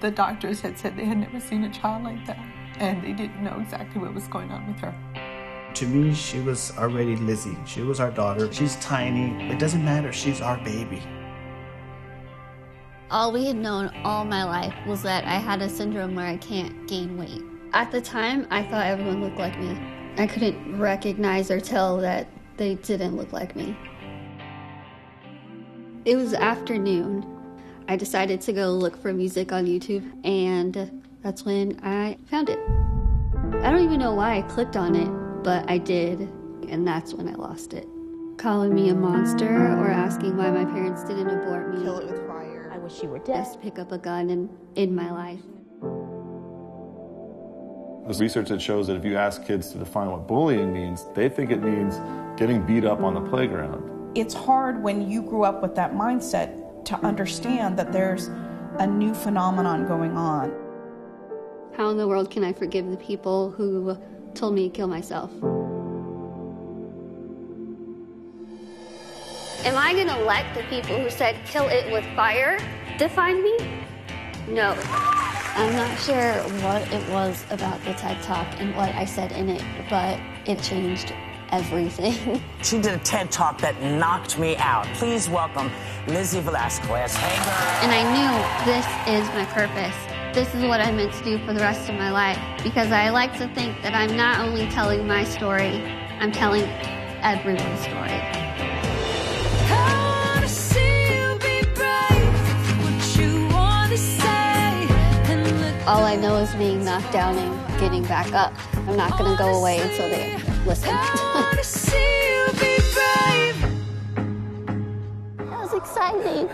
The doctors had said they had never seen a child like that, and they didn't know exactly what was going on with her. To me, she was already Lizzie. She was our daughter. She's tiny. It doesn't matter. She's our baby. All we had known all my life was that I had a syndrome where I can't gain weight. At the time, I thought everyone looked like me. I couldn't recognize or tell that they didn't look like me. It was afternoon. I decided to go look for music on YouTube, and that's when I found it. I don't even know why I clicked on it, but I did, and that's when I lost it. Calling me a monster or asking why my parents didn't abort me. Kill it with fire. I wish you were dead. Just pick up a gun and end my life. There's research that shows that if you ask kids to define what bullying means, they think it means getting beat up on the playground. It's hard when you grew up with that mindset to understand that there's a new phenomenon going on. How in the world can I forgive the people who told me to kill myself? Am I gonna let the people who said kill it with fire define me? No. I'm not sure what it was about the TED Talk and what I said in it, but it changed everything. She did a TED Talk that knocked me out. Please welcome Lizzie Velasquez. Hey, girl. And I knew this is my purpose. This is what I'm meant to do for the rest of my life because I like to think that I'm not only telling my story, I'm telling everyone's story. All I know is being knocked down and getting back up. I'm not going to go away until they listen. that was exciting.